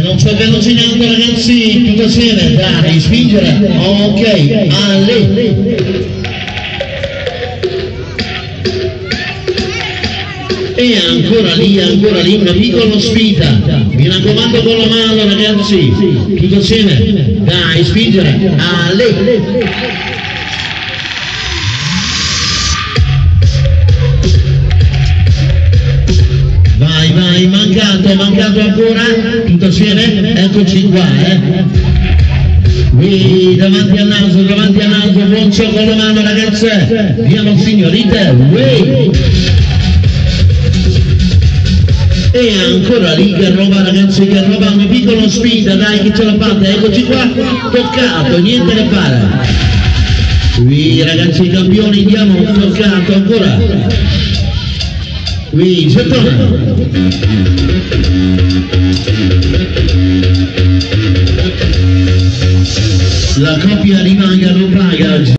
non sto velocinando ragazzi. Tutto assieme dai spingere. Ok alle. E ancora lì ancora lì una piccola sfida. Mi raccomando con la mano ragazzi. Tutto assieme dai spingere. Alle Vai, mancato, mancato ancora, tutto assieme, eccoci qua, eh. Qui davanti al naso, davanti al naso, buon con la mano ragazze, piano signorite, Wii. E ancora lì che roba ragazzi, che roba, una piccola sfida, dai chi ce la fatta, eccoci qua, toccato, niente da fare. Qui ragazzi campioni, andiamo, toccato ancora. Oui, je La coppia rimane a paga